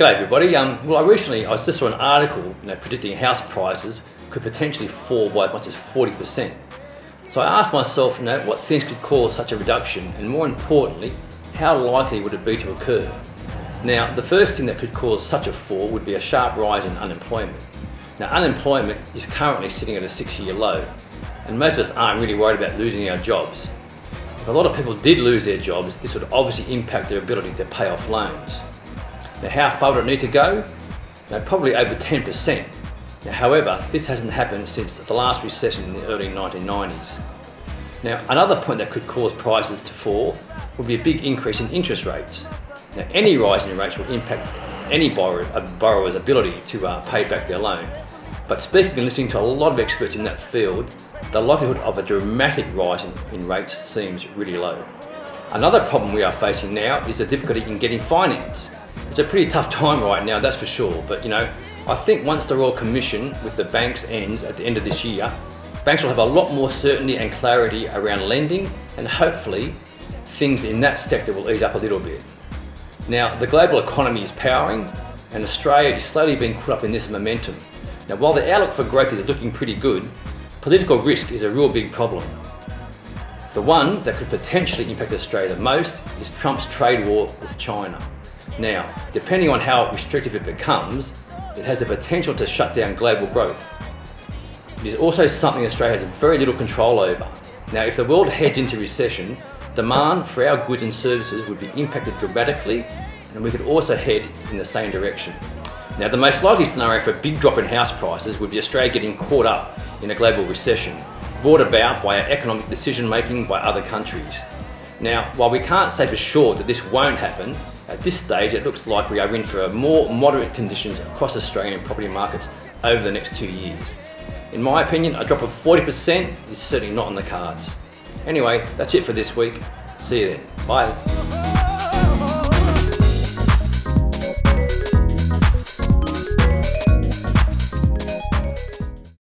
G'day everybody. Um, well, I recently I just saw an article, you know, predicting house prices could potentially fall by as much as 40%. So I asked myself, you know, what things could cause such a reduction, and more importantly, how likely would it be to occur? Now, the first thing that could cause such a fall would be a sharp rise in unemployment. Now, unemployment is currently sitting at a six-year low, and most of us aren't really worried about losing our jobs. If a lot of people did lose their jobs, this would obviously impact their ability to pay off loans. Now, how far would it need to go? Now, probably over 10%. Now, however, this hasn't happened since the last recession in the early 1990s. Now, another point that could cause prices to fall would be a big increase in interest rates. Now, any rise in rates will impact any borrower, borrower's ability to uh, pay back their loan. But speaking and listening to a lot of experts in that field, the likelihood of a dramatic rise in, in rates seems really low. Another problem we are facing now is the difficulty in getting finance. It's a pretty tough time right now, that's for sure. But you know, I think once the Royal Commission with the banks ends at the end of this year, banks will have a lot more certainty and clarity around lending and hopefully things in that sector will ease up a little bit. Now, the global economy is powering and Australia is slowly being caught up in this momentum. Now, while the outlook for growth is looking pretty good, political risk is a real big problem. The one that could potentially impact Australia the most is Trump's trade war with China. Now, depending on how restrictive it becomes, it has the potential to shut down global growth. It is also something Australia has very little control over. Now, if the world heads into recession, demand for our goods and services would be impacted dramatically, and we could also head in the same direction. Now, the most likely scenario for a big drop in house prices would be Australia getting caught up in a global recession, brought about by our economic decision making by other countries. Now, while we can't say for sure that this won't happen, at this stage it looks like we are in for more moderate conditions across Australian property markets over the next two years. In my opinion, a drop of 40% is certainly not on the cards. Anyway, that's it for this week. See you then. Bye.